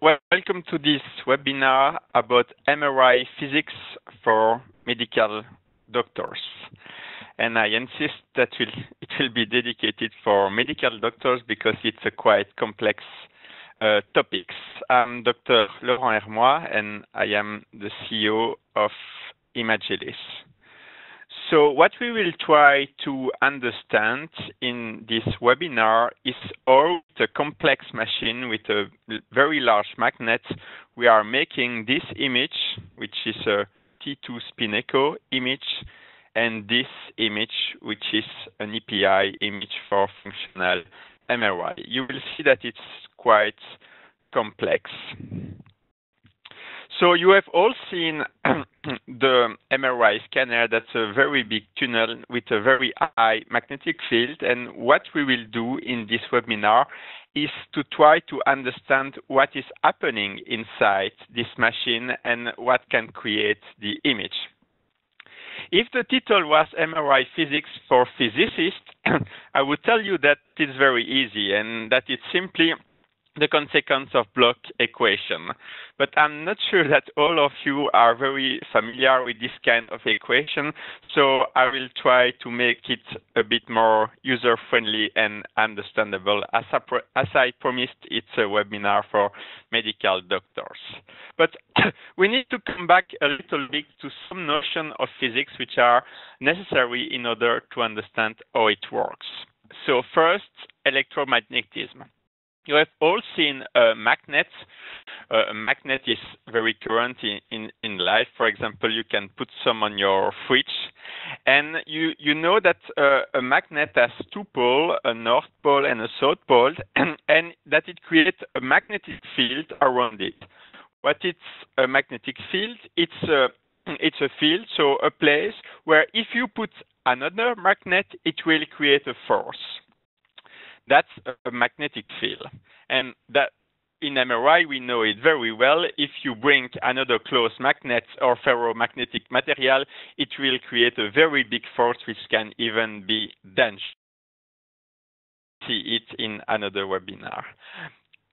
welcome to this webinar about MRI physics for medical doctors. And I insist that it will be dedicated for medical doctors because it's a quite complex uh, topics. I'm Dr. Laurent Hermoye and I am the CEO of Imagilys. So what we will try to understand in this webinar is how the complex machine with a very large magnet, we are making this image, which is a T2 spin echo image, and this image, which is an EPI image for functional MRI. You will see that it's quite complex. So you have all seen the MRI scanner. That's a very big tunnel with a very high magnetic field. And what we will do in this webinar is to try to understand what is happening inside this machine and what can create the image. If the title was MRI Physics for Physicists, I would tell you that it's very easy and that it's simply the consequence of Bloch equation. But I'm not sure that all of you are very familiar with this kind of equation, so I will try to make it a bit more user-friendly and understandable. As I, as I promised, it's a webinar for medical doctors. But we need to come back a little bit to some notion of physics which are necessary in order to understand how it works. So first, electromagnetism. You have all seen a magnet. Uh, a magnet is very current in, in, in, life. For example, you can put some on your fridge. And you, you know that uh, a magnet has two poles, a north pole and a south pole, and, and that it creates a magnetic field around it. What is a magnetic field? It's a, it's a field, so a place where if you put another magnet, it will create a force. That's a magnetic field. And that in MRI, we know it very well. If you bring another close magnet or ferromagnetic material, it will create a very big force which can even be dangerous. See it in another webinar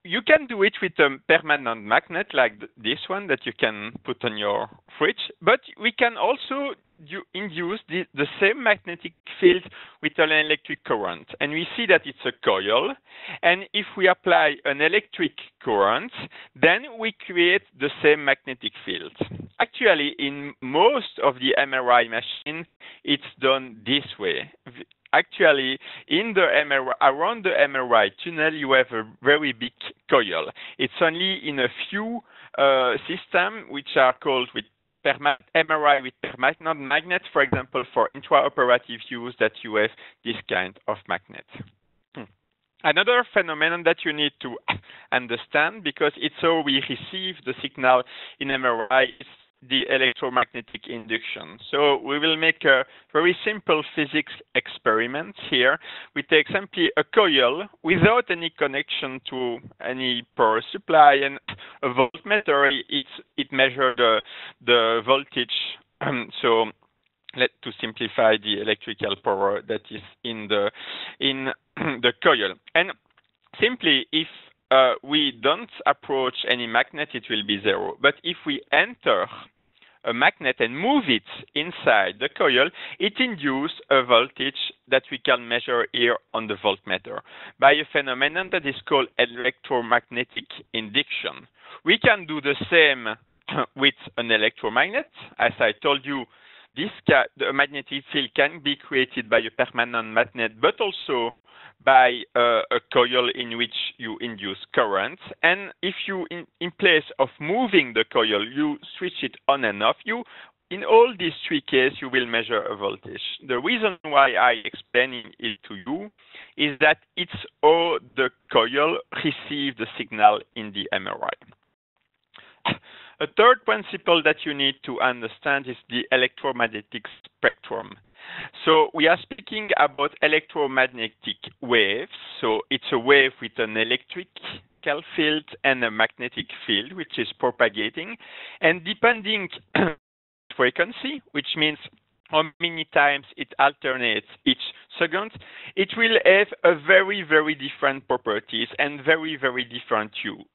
you can do it with a permanent magnet like this one that you can put on your fridge, but we can also induce the, the, same magnetic field with an electric current. And we see that it's a coil. And if we apply an electric current, then we create the same magnetic field. Actually, in most of the MRI machine, it's done this way actually in the MRI, around the MRI tunnel, you have a very big coil. It's only in a few uh, systems which are called with MRI with permanent magnet, for example, for intraoperative use that you have this kind of magnet. Hmm. Another phenomenon that you need to understand, because it's how we receive the signal in MRI, the electromagnetic induction. So we will make a very simple physics experiment here. We take simply a coil without any connection to any power supply and a voltmeter. It, it measures the, the voltage. so let to simplify the electrical power that is in the in the coil. And simply if uh, we don't approach any magnet, it will be zero. But if we enter a magnet and move it inside the coil, it induces a voltage that we can measure here on the voltmeter by a phenomenon that is called electromagnetic induction. We can do the same with an electromagnet. As I told you, this the magnetic field can be created by a permanent magnet, but also by uh, a coil in which you induce current. And if you, in, in place of moving the coil, you switch it on and off, you in all these three cases, you will measure a voltage. The reason why I explaining it to you is that it's how the coil receives the signal in the MRI. A third principle that you need to understand is the electromagnetic spectrum. So we are speaking about electromagnetic waves. So it's a wave with an electrical field and a magnetic field, which is propagating. And depending on frequency, which means how many times it alternates each second, it will have a very, very different properties and very, very different use.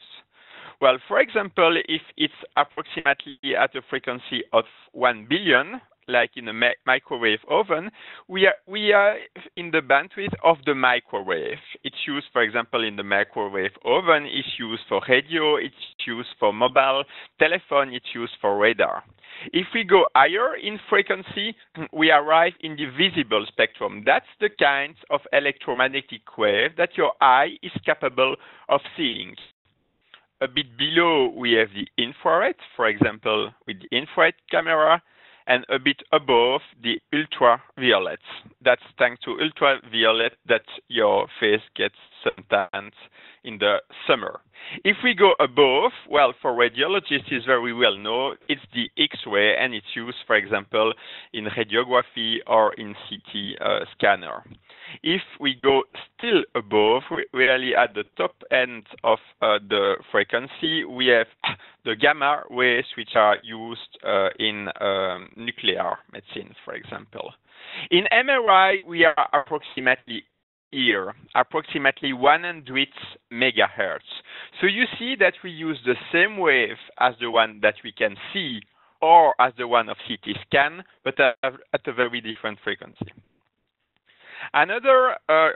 Well, for example, if it's approximately at a frequency of 1 billion, like in a microwave oven, we are, we are in the bandwidth of the microwave. It's used, for example, in the microwave oven, it's used for radio, it's used for mobile telephone, it's used for radar. If we go higher in frequency, we arrive in the visible spectrum. That's the kind of electromagnetic wave that your eye is capable of seeing. A bit below, we have the infrared, for example, with the infrared camera and a bit above the ultraviolet. That's thanks to ultraviolet that your face gets suntanned in the summer. If we go above, well, for radiologists, it's very well known. It's the X-ray, and it's used, for example, in radiography or in CT uh, scanner. If we go still above, really at the top end of uh, the frequency, we have the gamma rays, which are used uh, in um, nuclear medicine, for example. In MRI, we are approximately here, approximately 100 megahertz. So you see that we use the same wave as the one that we can see or as the one of CT scan, but at a very different frequency. Another uh,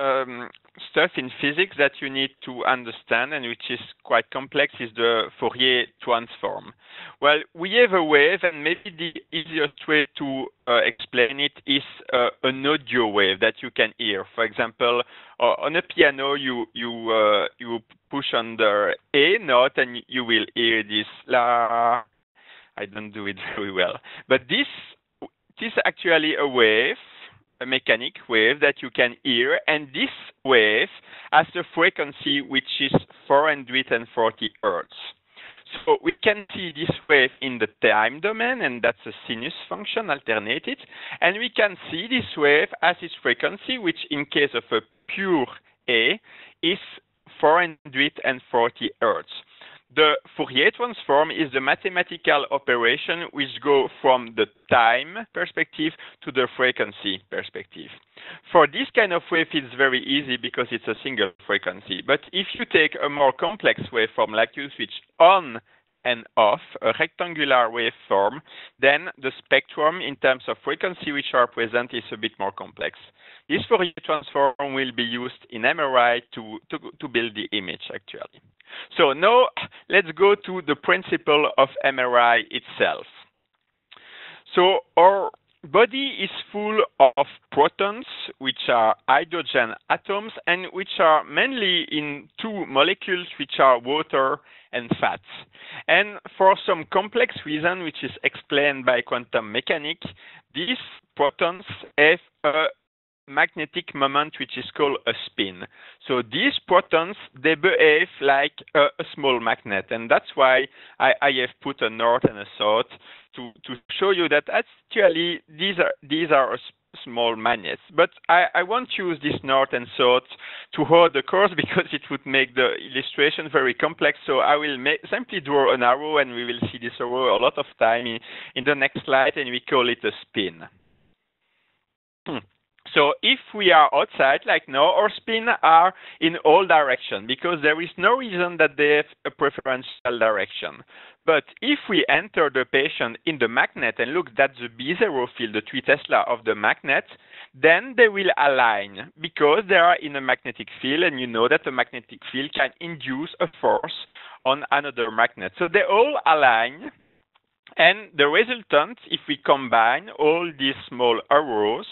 um, stuff in physics that you need to understand and which is quite complex is the Fourier transform. Well, we have a wave, and maybe the easiest way to uh, explain it is uh, an audio wave that you can hear. For example, uh, on a piano, you you uh, you push on the A note, and you will hear this la. I don't do it very well, but this is actually a wave a mechanic wave that you can hear, and this wave has a frequency which is 440 hertz. So we can see this wave in the time domain, and that's a sinus function alternated. And we can see this wave as its frequency, which in case of a pure A is 440 hertz. Fourier transform is the mathematical operation which go from the time perspective to the frequency perspective. For this kind of wave, it's very easy because it's a single frequency. But if you take a more complex waveform like you switch on and off a rectangular waveform, then the spectrum in terms of frequency which are present is a bit more complex. This Fourier transform will be used in MRI to, to, to build the image actually. So now let's go to the principle of MRI itself. So our body is full of protons, which are hydrogen atoms, and which are mainly in two molecules, which are water and fats. And for some complex reason, which is explained by quantum mechanics, these protons have a magnetic moment which is called a spin. So these protons they behave like a, a small magnet, and that's why I, I, have put a north and a south to to show you that actually these are these are small magnets. But I, I won't use this north and south to hold the course because it would make the illustration very complex. So I will make, simply draw an arrow, and we will see this arrow a lot of time in, in the next slide, and we call it a spin. Hmm. So if we are outside, like now, our spin are in all direction because there is no reason that they have a preferential direction. But if we enter the patient in the magnet and look at the B0 field, the 3 Tesla of the magnet, then they will align because they are in a magnetic field and you know that a magnetic field can induce a force on another magnet. So they all align and the resultant, if we combine all these small arrows,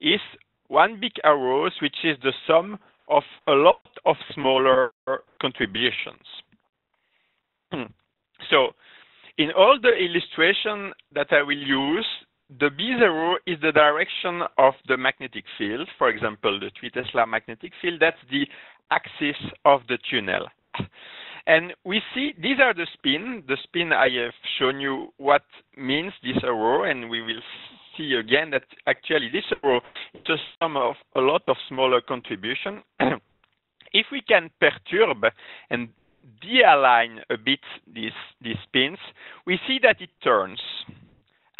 is one big arrows, which is the sum of a lot of smaller contributions. Hmm. so in all the illustration that I will use, the B0 is the direction of the magnetic field. For example, the 3 Tesla magnetic field, that's the axis of the tunnel. And we see these are the spin. The spin I have shown you what means this arrow, and we will see again that actually this row is a sum of a lot of smaller contribution. if we can perturb and de-align a bit these, these spins, we see that it turns.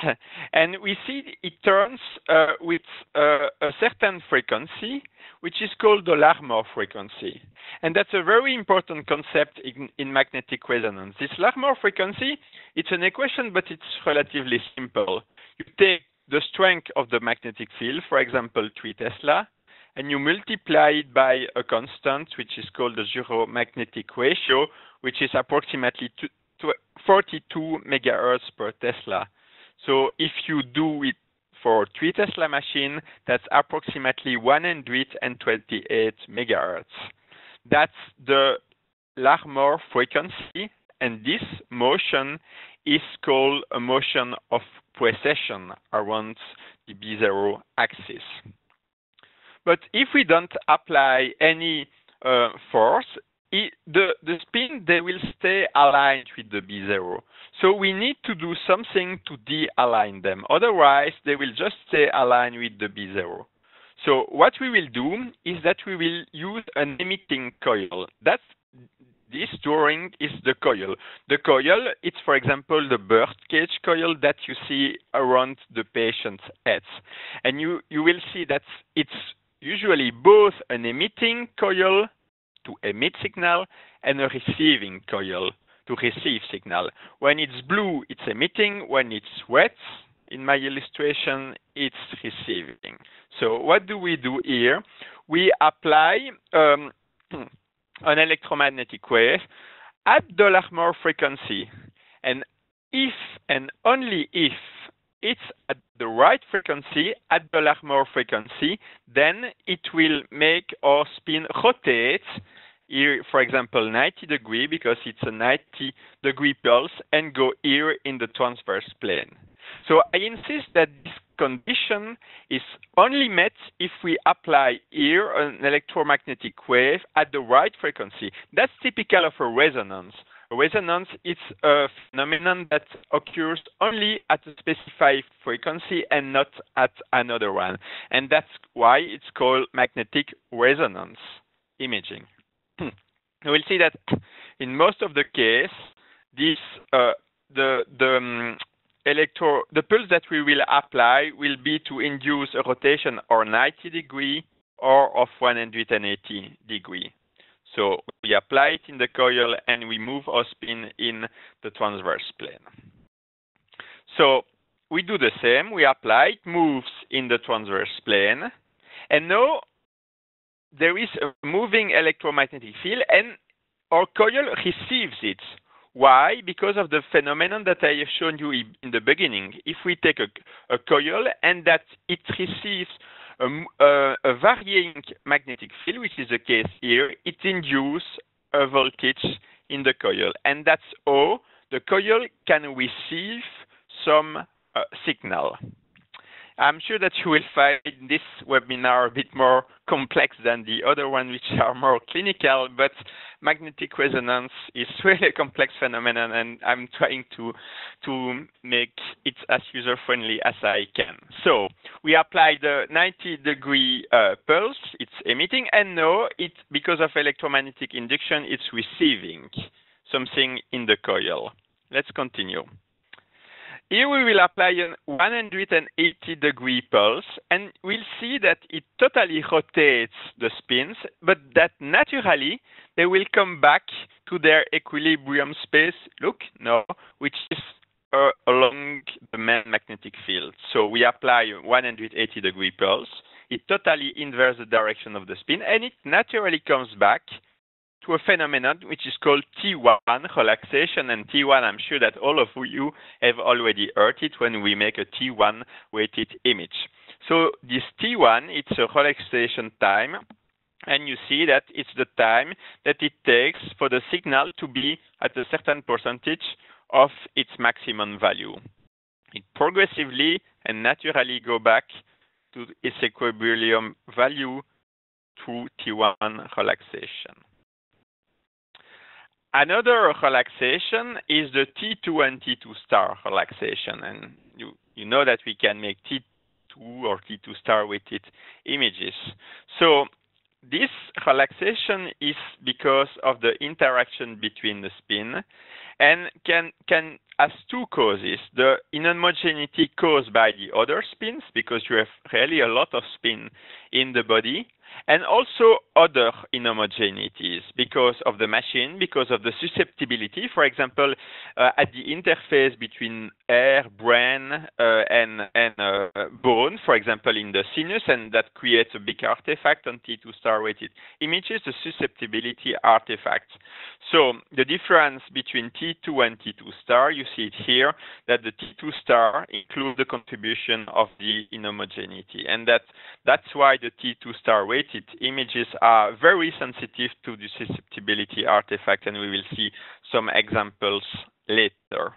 and we see it turns uh, with uh, a certain frequency, which is called the Larmor frequency. And that's a very important concept in, in magnetic resonance. This Larmor frequency, it's an equation, but it's relatively simple. You take the strength of the magnetic field, for example, 3 Tesla, and you multiply it by a constant, which is called the gyromagnetic ratio, which is approximately 42 megahertz per Tesla. So if you do it for 3 Tesla machine, that's approximately 128 megahertz. That's the Larmor frequency, and this motion is called a motion of precession around the B0 axis. But if we don't apply any uh, force, it, the, the spin, they will stay aligned with the B0. So we need to do something to de-align them. Otherwise, they will just stay aligned with the B0. So what we will do is that we will use an emitting coil. That's this drawing is the coil. The coil, it's for example the birth cage coil that you see around the patient's heads. And you, you will see that it's usually both an emitting coil to emit signal and a receiving coil to receive signal. When it's blue, it's emitting. When it's wet, in my illustration, it's receiving. So what do we do here? We apply um, an electromagnetic wave at the Larmor frequency. And if and only if it's at the right frequency, at the Larmor frequency, then it will make our spin rotate here, for example, 90 degree because it's a 90 degree pulse and go here in the transverse plane. So I insist that this condition is only met if we apply here an electromagnetic wave at the right frequency. That's typical of a resonance. A resonance is a phenomenon that occurs only at a specified frequency and not at another one. And that's why it's called magnetic resonance imaging. we'll see that in most of the case, this uh, the the um, electro the pulse that we will apply will be to induce a rotation or 90 degree or of 180 degree. So we apply it in the coil and we move our spin in the transverse plane. So we do the same. We apply it, moves in the transverse plane. And now there is a moving electromagnetic field and our coil receives it. Why? Because of the phenomenon that I have shown you in the beginning. If we take a, a coil and that it receives a, a, a, varying magnetic field, which is the case here, it induces a voltage in the coil. And that's how the coil can receive some uh, signal. I'm sure that you will find this webinar a bit more complex than the other ones, which are more clinical, but magnetic resonance is really a complex phenomenon, and I'm trying to, to make it as user-friendly as I can. So we apply the 90 degree uh, pulse, it's emitting, and now it, because of electromagnetic induction, it's receiving something in the coil. Let's continue. Here we will apply a 180 degree pulse and we'll see that it totally rotates the spins, but that naturally they will come back to their equilibrium space, look, no, which is uh, along the main magnetic field. So we apply a 180 degree pulse, it totally inverts the direction of the spin and it naturally comes back to a phenomenon which is called T1 relaxation. And T1, I'm sure that all of you have already heard it when we make a T1 weighted image. So this T1, it's a relaxation time. And you see that it's the time that it takes for the signal to be at a certain percentage of its maximum value. It progressively and naturally go back to its equilibrium value through T1 relaxation. Another relaxation is the T2 and T2 star relaxation. And you, you know that we can make T2 or T2 star with weighted images. So this relaxation is because of the interaction between the spin and can, can has two causes. The inhomogeneity caused by the other spins, because you have really a lot of spin in the body, and also other inhomogeneities because of the machine, because of the susceptibility. For example, uh, at the interface between air, brain, uh, and, and uh, bone, for example, in the sinus, and that creates a big artifact on T2 star weighted images, the susceptibility artifacts. So the difference between T2 and T2 star, you see it here, that the T2 star includes the contribution of the inhomogeneity, and that that's why the T2 star weight weighted images are very sensitive to the susceptibility artifact, and we will see some examples later.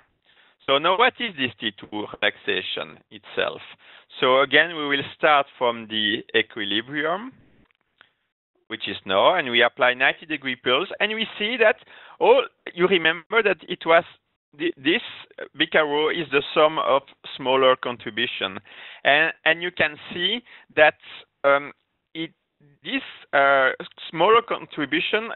So now what is this T2 relaxation itself? So again, we will start from the equilibrium, which is now, and we apply 90 degree pulse, and we see that, oh, you remember that it was this big arrow is the sum of smaller contribution. And, and you can see that um, it this uh, smaller contribution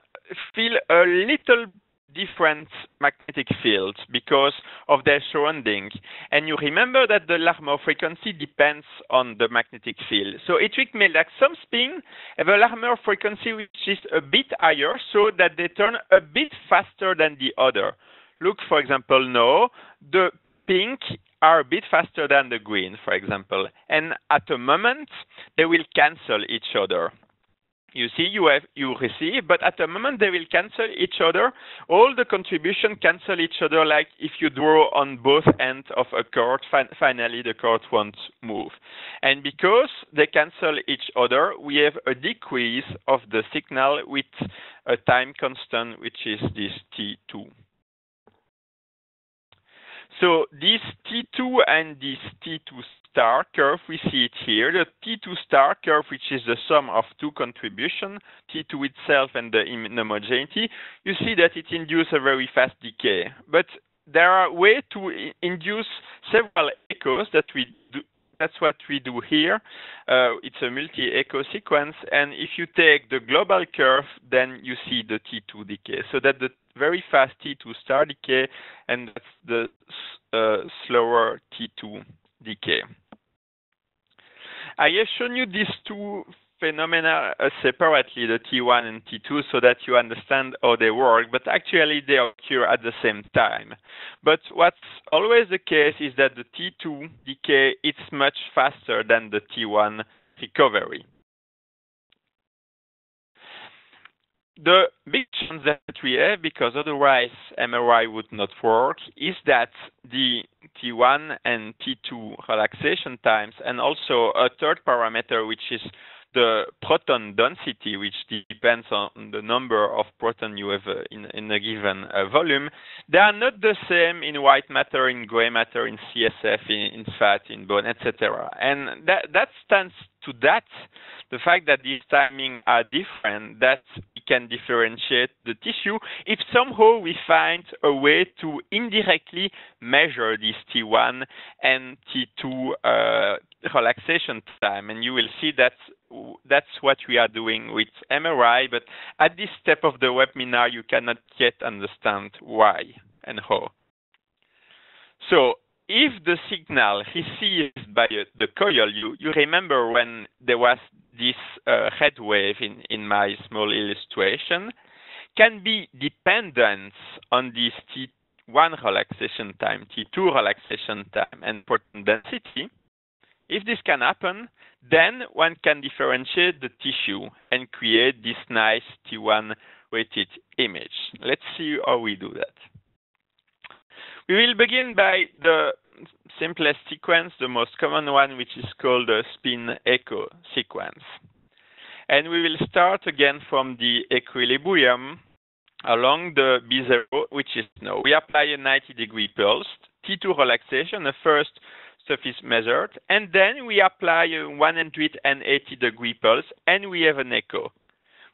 feel a little different magnetic fields because of their surrounding. And you remember that the Larmor frequency depends on the magnetic field. So it will make like some spin have a Larmor frequency which is a bit higher so that they turn a bit faster than the other. Look, for example, now, the pink are a bit faster than the green, for example. And at a moment, they will cancel each other you see you have you receive, but at the moment they will cancel each other. All the contribution cancel each other like if you draw on both ends of a chord, fin finally the chord won't move. And because they cancel each other, we have a decrease of the signal with a time constant, which is this T2. So this T2 and this T2 star curve, we see it here, the T2 star curve, which is the sum of two contributions, T2 itself and the inhomogeneity, you see that it induces a very fast decay. But there are ways to induce several echoes that we do. That's what we do here. Uh, it's a multi-echo sequence, and if you take the global curve, then you see the T2 decay. So that the very fast T2 star decay, and that's the uh, slower T2 decay. I have shown you these two phenomena uh, separately, the T1 and T2, so that you understand how they work, but actually they occur at the same time. But what's always the case is that the T2 decay is much faster than the T1 recovery. The big chance that we have, because otherwise MRI would not work, is that the T1 and T2 relaxation times, and also a third parameter, which is the proton density, which depends on the number of proton you have uh, in, in, a given uh, volume, they are not the same in white matter, in gray matter, in CSF, in, in fat, in bone, etc. And that, that stands to that, the fact that these timing are different, that we can differentiate the tissue if somehow we find a way to indirectly measure this T1 and T2 uh, relaxation time. And you will see that that's what we are doing with MRI, but at this step of the webinar, you cannot yet understand why and how. So if the signal received by the coil, you, you remember when there was this uh, red wave in, in my small illustration, can be dependent on this T1 relaxation time, T2 relaxation time, and proton density. If this can happen, then one can differentiate the tissue and create this nice T1 weighted image. Let's see how we do that. We will begin by the simplest sequence, the most common one, which is called the spin echo sequence. And we will start again from the equilibrium along the B0, which is now. We apply a 90 degree pulse, T2 relaxation, the first surface measured, and then we apply a 180 degree pulse, and we have an echo.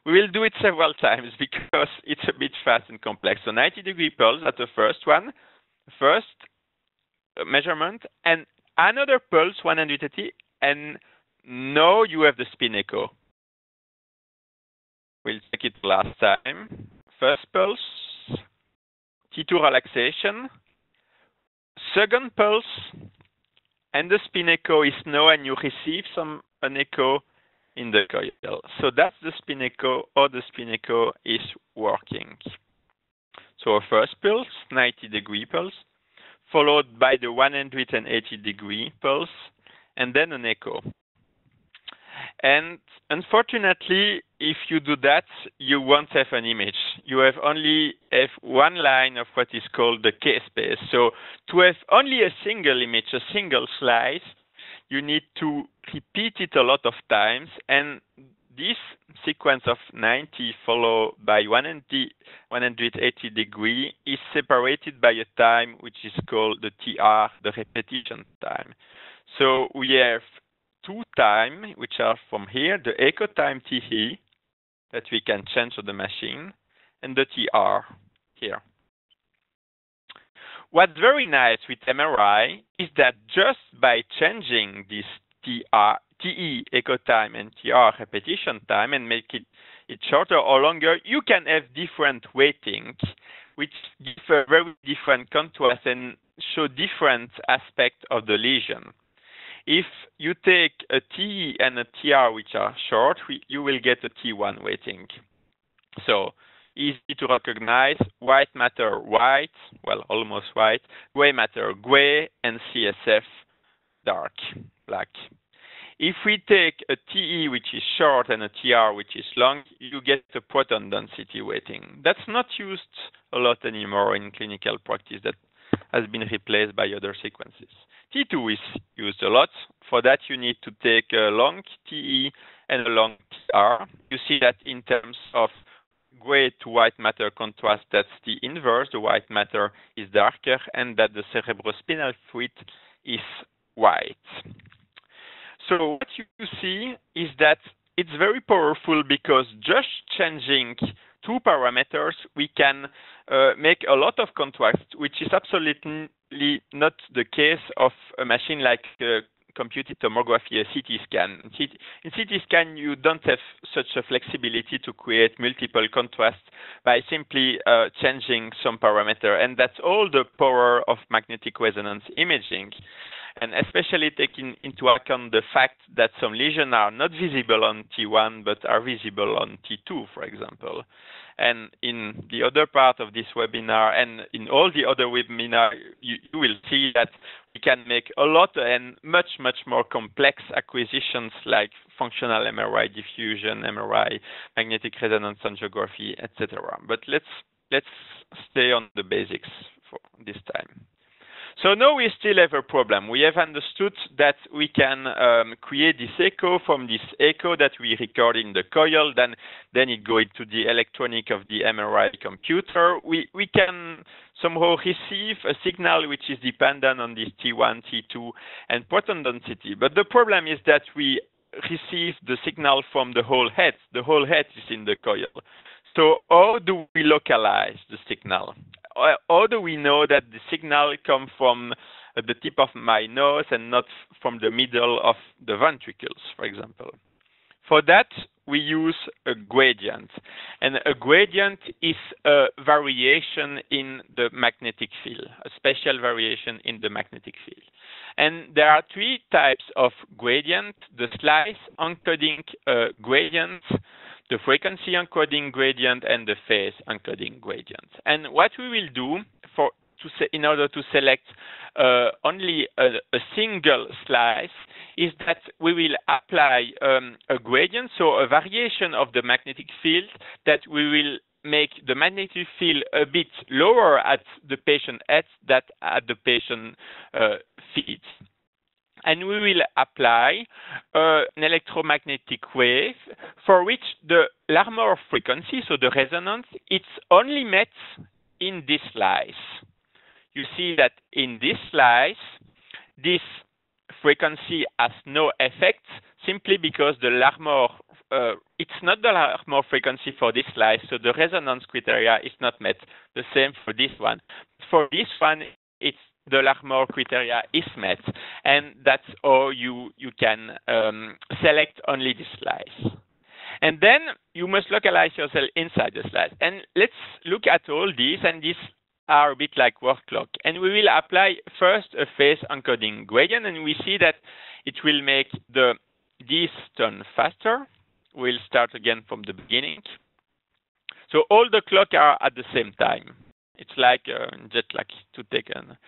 We will do it several times because it's a bit fast and complex. So 90 degree pulse at the first one, first uh, measurement, and another pulse 180, and now you have the spin echo. We'll take it last time. First pulse, T2 relaxation, second pulse and the spin echo is no and you receive some an echo in the coil. So that's the spin echo or the spin echo is working. So a first pulse, 90 degree pulse, followed by the 180 degree pulse, and then an echo. And unfortunately, if you do that, you won't have an image. You have only have one line of what is called the K-space. So to have only a single image, a single slice, you need to repeat it a lot of times. And this sequence of 90 followed by 180 degree is separated by a time which is called the TR, the repetition time. So we have two time, which are from here, the echo time TE, that we can change on the machine, and the TR here. What's very nice with MRI is that just by changing this TR, TE echo time and TR repetition time and make it, it shorter or longer, you can have different weighting, which give a very different contrast and show different aspects of the lesion. If you take a T and a TR which are short, you will get a T1 weighting. So easy to recognize, white matter white, well, almost white, gray matter gray, and CSF dark, black. If we take a TE which is short and a TR which is long, you get a proton density weighting. That's not used a lot anymore in clinical practice. That has been replaced by other sequences. T2 is used a lot. For that, you need to take a long TE and a long TR. You see that in terms of gray to white matter contrast, that's the inverse. The white matter is darker, and that the cerebrospinal fluid is white. So what you see is that it's very powerful because just changing two parameters, we can uh, make a lot of contrast, which is absolutely not the case of a machine like uh, computed tomography, a CT scan. In CT scan, you don't have such a flexibility to create multiple contrasts by simply uh, changing some parameter, and that's all the power of magnetic resonance imaging and especially taking into account the fact that some lesions are not visible on T1 but are visible on T2, for example. And in the other part of this webinar and in all the other webinars, you, you will see that we can make a lot and much, much more complex acquisitions like functional MRI diffusion, MRI, magnetic resonance angiography, etc. But let's let's stay on the basics for this time. So now we still have a problem. We have understood that we can um, create this echo from this echo that we record in the coil, then then it goes into the electronic of the MRI computer. We we can somehow receive a signal which is dependent on this T1, T2, and proton density. But the problem is that we receive the signal from the whole head. The whole head is in the coil. So how do we localize the signal? How do we know that the signal comes from uh, the tip of my nose and not from the middle of the ventricles, for example? For that, we use a gradient. And a gradient is a variation in the magnetic field, a special variation in the magnetic field. And there are three types of gradient, the slice encoding uh, gradient, the frequency encoding gradient and the phase encoding gradient. And what we will do for to in order to select uh, only a, a, single slice is that we will apply um, a gradient, so a variation of the magnetic field that we will make the magnetic field a bit lower at the patient head than at the patient uh, feet and we will apply uh, an electromagnetic wave for which the Larmor frequency, so the resonance, it's only met in this slice. You see that in this slice, this frequency has no effect simply because the Larmor, uh, it's not the Larmor frequency for this slice, so the resonance criteria is not met. The same for this one. For this one, it's the Larmor criteria is met, and that's how you you can um, select only the slice. And then you must localize yourself inside the slice. And let's look at all these, and these are a bit like work clock. And we will apply first a phase encoding gradient, and we see that it will make the this turn faster. We'll start again from the beginning. So all the clocks are at the same time. It's like uh, just like to take a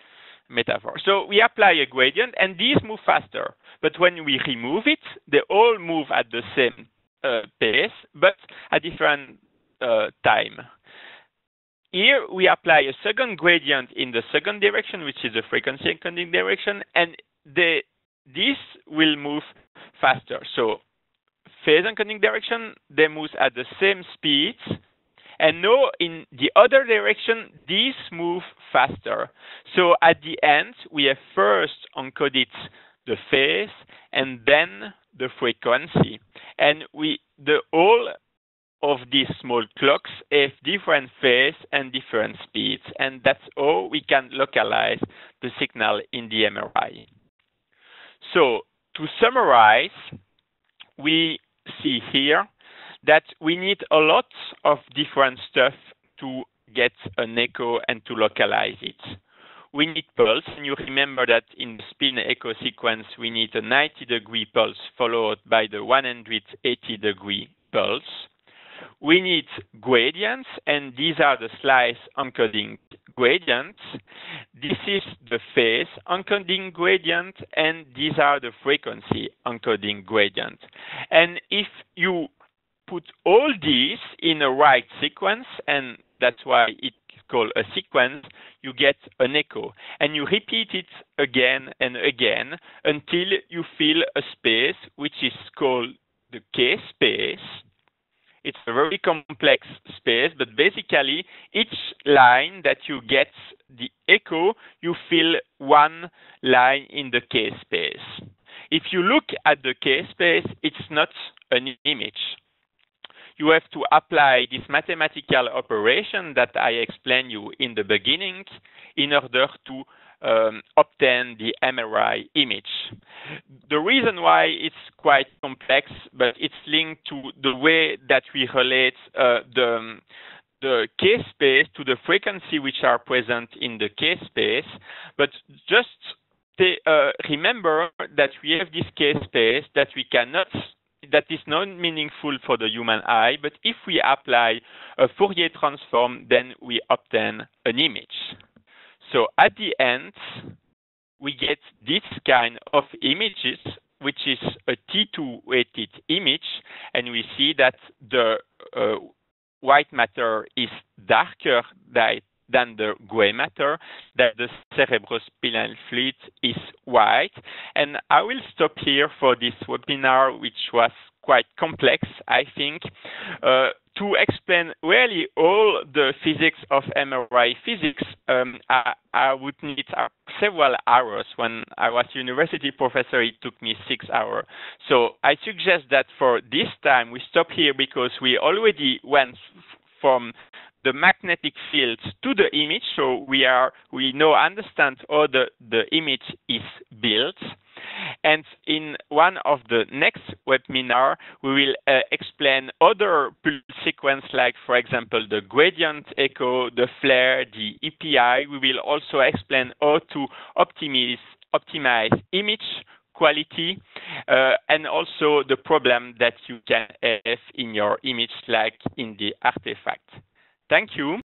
metaphor. So we apply a gradient, and these move faster. But when we remove it, they all move at the same uh, pace, but at different uh, time. Here we apply a second gradient in the second direction, which is the frequency encoding direction, and the, this will move faster. So phase encoding direction, they move at the same speeds, and now in the other direction, these move faster. So at the end, we have first encoded the phase and then the frequency. And we the all of these small clocks have different phase and different speeds, and that's how we can localize the signal in the MRI. So to summarize, we see here that we need a lot of different stuff to get an echo and to localize it. We need pulse, and you remember that in the spin echo sequence, we need a 90 degree pulse followed by the 180 degree pulse. We need gradients, and these are the slice encoding gradients. This is the phase encoding gradient, and these are the frequency encoding gradient. And if you put all these in a right sequence, and that's why it's called a sequence, you get an echo. And you repeat it again and again until you fill a space, which is called the K space. It's a very complex space, but basically each line that you get the echo, you fill one line in the K space. If you look at the K space, it's not an image you have to apply this mathematical operation that I explained you in the beginning in order to um, obtain the MRI image. The reason why it's quite complex, but it's linked to the way that we relate uh, the the K space to the frequency which are present in the K space. But just uh, remember that we have this K space that we cannot that is not meaningful for the human eye, but if we apply a Fourier transform, then we obtain an image. So at the end, we get this kind of images, which is a T2 weighted image, and we see that the uh, white matter is darker than the gray matter, that the cerebrospinal fluid is white. And I will stop here for this webinar, which was quite complex, I think, uh, to explain really all the physics of MRI physics. Um, I, I, would need several hours. When I was university professor, it took me six hours. So I suggest that for this time we stop here because we already went from the magnetic fields to the image. So we are we now understand how the, the image is built. And in one of the next webinar, we will uh, explain other pulse sequence, like for example the gradient echo, the FLAIR, the EPI. We will also explain how to optimize optimize image quality uh, and also the problem that you can have in your image like in the artifact. Thank you.